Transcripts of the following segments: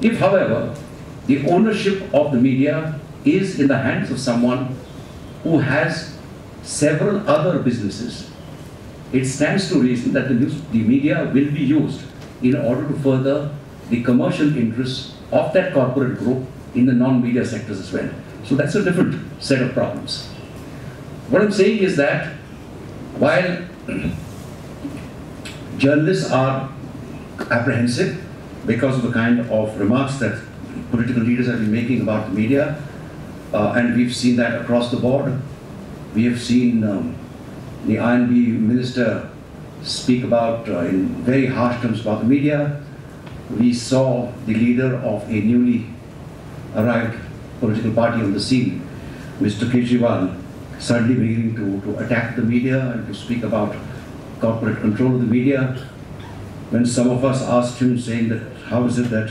If, however, the ownership of the media is in the hands of someone who has several other businesses, it stands to reason that the, news, the media will be used in order to further the commercial interests of that corporate group in the non-media sectors as well. So that's a different set of problems. What I'm saying is that while journalists are apprehensive because of the kind of remarks that political leaders have been making about the media, uh, and we've seen that across the board. We have seen um, the INB minister speak about, uh, in very harsh terms about the media. We saw the leader of a newly arrived political party on the scene, Mr. Kejriwal, suddenly beginning to, to attack the media and to speak about corporate control of the media. When some of us asked him, saying that, how is it that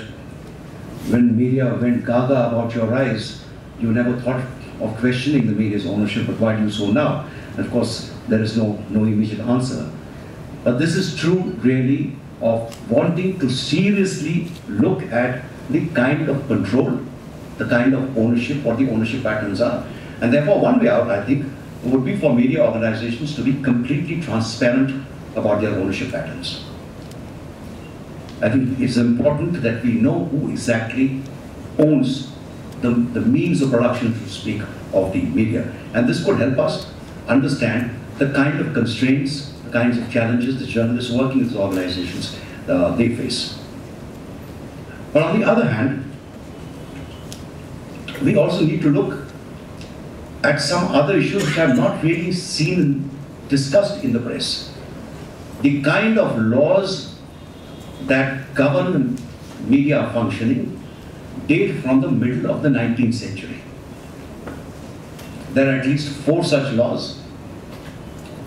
when media went gaga about your rise, you never thought of questioning the media's ownership, but why do you so now? And of course, there is no, no immediate answer. But this is true, really, of wanting to seriously look at the kind of control, the kind of ownership, what the ownership patterns are. And therefore, one way out, I think, would be for media organizations to be completely transparent about their ownership patterns. I think it's important that we know who exactly owns the, the means of production, to speak, of the media. And this could help us understand the kind of constraints, the kinds of challenges the journalists working in these organizations, uh, they face. But on the other hand, we also need to look at some other issues which are not really seen discussed in the press. The kind of laws that govern media functioning date from the middle of the 19th century. There are at least four such laws.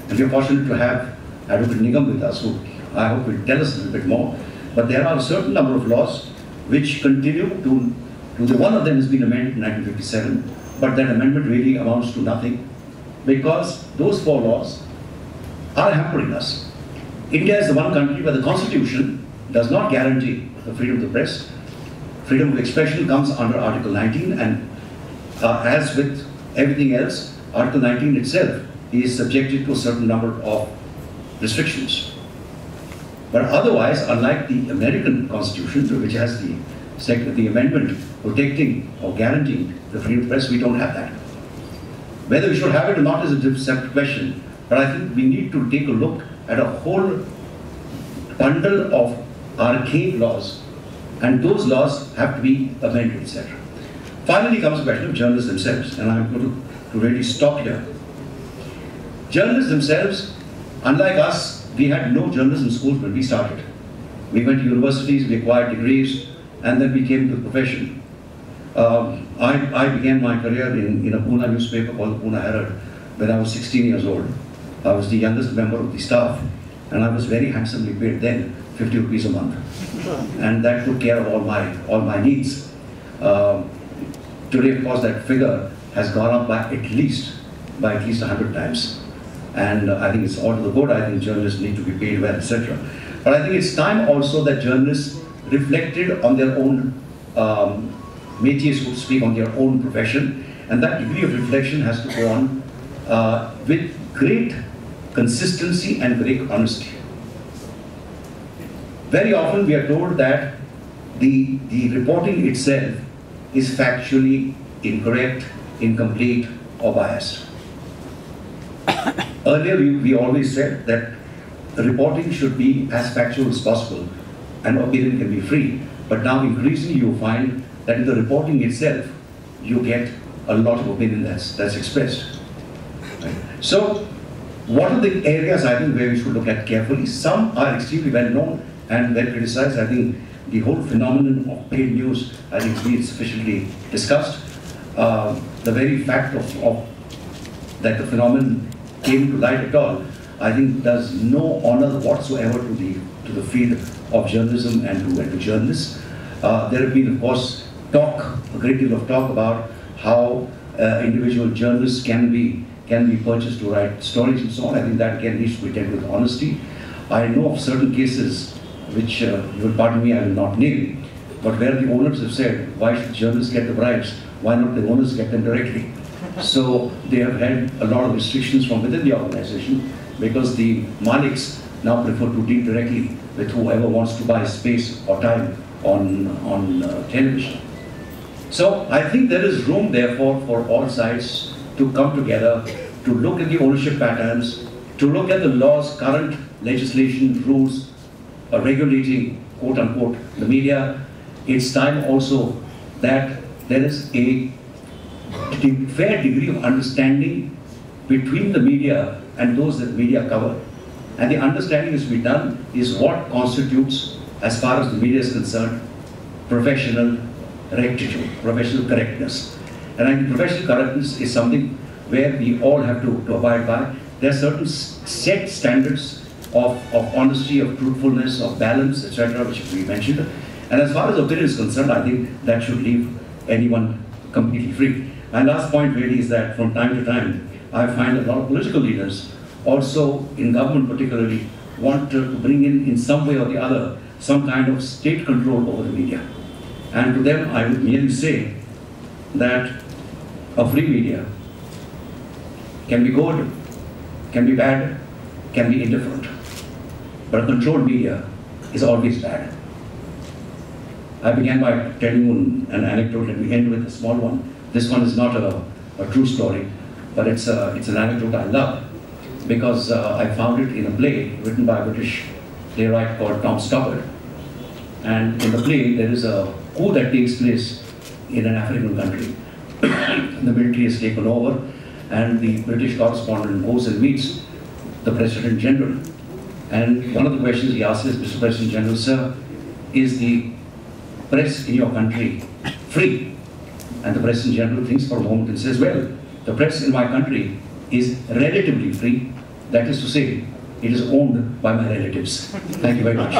And we're fortunate to have Advocate Nigam with us, who I hope will tell us a little bit more. But there are a certain number of laws which continue to, to the, one of them has been amended in 1957, but that amendment really amounts to nothing because those four laws are hampering us. India is the one country where the constitution does not guarantee the freedom of the press. Freedom of expression comes under Article 19 and uh, as with everything else, Article 19 itself is subjected to a certain number of restrictions. But otherwise, unlike the American Constitution, which has the, the amendment protecting or guaranteeing the freedom of press, we don't have that. Whether we should have it or not is a separate question, but I think we need to take a look at a whole bundle of arcane laws, and those laws have to be amended, etc. Finally comes the question of journalists themselves, and I'm going to, to really stop here. Journalists themselves, unlike us, we had no journalism schools when we started. We went to universities, we acquired degrees, and then we came to the profession. Um, I, I, began my career in, in a Pune newspaper called the Pune Herald when I was 16 years old. I was the youngest member of the staff, and I was very handsomely paid then, 50 rupees a month. And that took care of all my, all my needs. Um, today, of course, that figure has gone up by at least, by at least 100 times. And uh, I think it's all to the good. I think journalists need to be paid well, etc. But I think it's time also that journalists reflected on their own um, métiers, so to speak, on their own profession. And that degree of reflection has to go on uh, with great consistency and great honesty. Very often we are told that the, the reporting itself is factually incorrect, incomplete, or biased. Earlier we, we always said that reporting should be as factual as possible and opinion can be free. But now increasingly you find that in the reporting itself, you get a lot of opinion that's, that's expressed. So, what are the areas I think where we should look at carefully? Some are extremely well known and well criticized. I think the whole phenomenon of paid news, I think, has been sufficiently discussed. Uh, the very fact of, of that the phenomenon came to light at all, I think does no honor whatsoever to the to the field of journalism and to, and to journalists. Uh, there have been, of course, talk, a great deal of talk about how uh, individual journalists can be can be purchased to write stories and so on. I think that again needs to be dealt with honesty. I know of certain cases which uh, you will pardon me, I will not name, but where the owners have said, why should journalists get the bribes? Why not the owners get them directly? So they have had a lot of restrictions from within the organization because the Maliks now prefer to deal directly with whoever wants to buy space or time on, on uh, television. So I think there is room therefore for all sides to come together, to look at the ownership patterns, to look at the laws, current legislation, rules uh, regulating quote unquote the media. It's time also that there is a fair degree of understanding between the media and those that media cover. And the understanding is to be done is what constitutes, as far as the media is concerned, professional rectitude, professional correctness. And I think professional correctness is something where we all have to, to abide by. There are certain set standards of, of honesty, of truthfulness, of balance, etc., which we mentioned. And as far as opinion is concerned, I think that should leave anyone completely free. And last point really is that from time to time, I find a lot of political leaders, also in government particularly, want to bring in, in some way or the other, some kind of state control over the media. And to them, I would merely say that a free media can be good, can be bad, can be indifferent. But a controlled media is always bad. I began by telling you an anecdote. and we end with a small one. This one is not a, a true story, but it's, a, it's an anecdote I love because uh, I found it in a play written by a British playwright called Tom Stoppard. And in the play, there is a coup that takes place in an African country. The military is taken over, and the British correspondent goes and meets the President General. And one of the questions he asks is, Mr. President General, sir, is the press in your country free? And the President General thinks for a moment and says, well, the press in my country is relatively free. That is to say, it is owned by my relatives. Thank you very much.